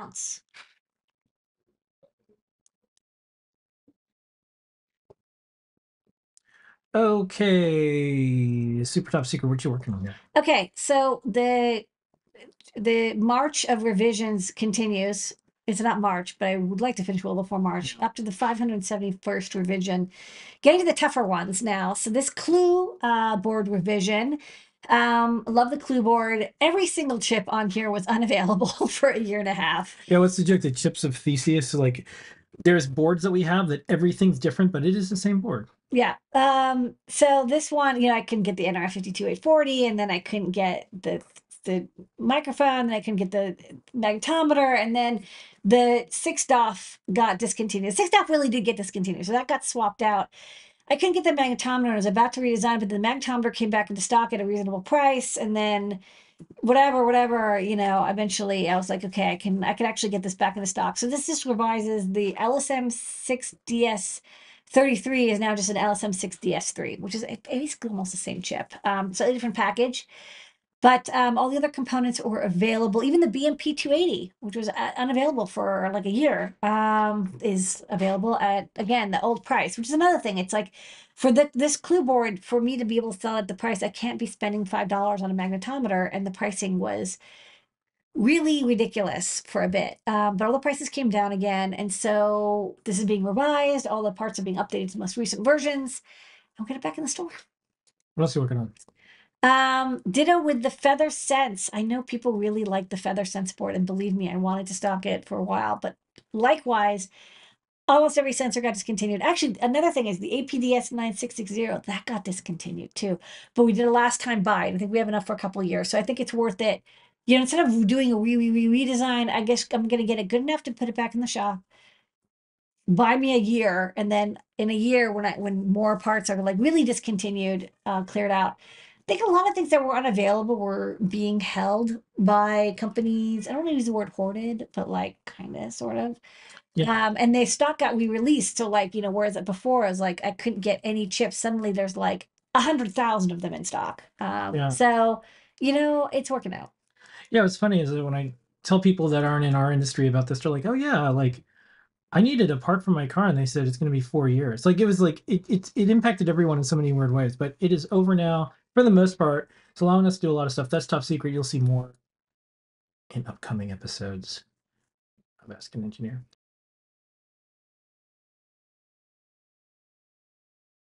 ounce. Okay, super top secret. What you working on here? Okay, so the the march of revisions continues. It's not March, but I would like to finish well before March, up to the 571st revision. Getting to the tougher ones now. So this clue uh, board revision. Um, love the clue board. Every single chip on here was unavailable for a year and a half. Yeah, what's the joke? The chips of Theseus. Like, there's boards that we have that everything's different, but it is the same board. Yeah. Um, so this one, you know, I couldn't get the NRF 52840 and then I couldn't get the the microphone, and I couldn't get the magnetometer, and then the six DOF got discontinued. Six DOF really did get discontinued, so that got swapped out. I couldn't get the magnetometer. and I was about to redesign, but the magnetometer came back into stock at a reasonable price, and then whatever, whatever, you know, eventually I was like, okay, I can I can actually get this back into stock. So this just revises the LSM 6DS 33 is now just an LSM 6DS3, which is basically almost the same chip. Um, a different package. But um, all the other components were available. Even the BMP 280, which was uh, unavailable for like a year, um, is available at again the old price, which is another thing. It's like for the, this clue board, for me to be able to sell at the price, I can't be spending five dollars on a magnetometer, and the pricing was really ridiculous for a bit. Um, but all the prices came down again, and so this is being revised. All the parts are being updated to the most recent versions. I'll get it back in the store. What else are you working on? Um, ditto with the Feather Sense. I know people really like the Feather Sense board, and believe me, I wanted to stock it for a while, but likewise, almost every sensor got discontinued. Actually, another thing is the APDS 9960, that got discontinued too. But we did a last time buy, and I think we have enough for a couple of years. So I think it's worth it. You know, instead of doing a re re re redesign, I guess I'm gonna get it good enough to put it back in the shop. Buy me a year, and then in a year, when I when more parts are like really discontinued, uh, cleared out, think a lot of things that were unavailable were being held by companies. I don't want to use the word hoarded, but like kind of sort of. Yeah. Um, and they stock got re-released. So like, you know, whereas it before I was like I couldn't get any chips. Suddenly there's like a hundred thousand of them in stock. Um, Yeah. so you know, it's working out. Yeah, what's funny is that when I tell people that aren't in our industry about this, they're like, "Oh yeah, like I needed a part for my car," and they said it's going to be four years. Like it was like it it it impacted everyone in so many weird ways, but it is over now for the most part. It's allowing us to do a lot of stuff. That's top secret. You'll see more in upcoming episodes of Ask an Engineer.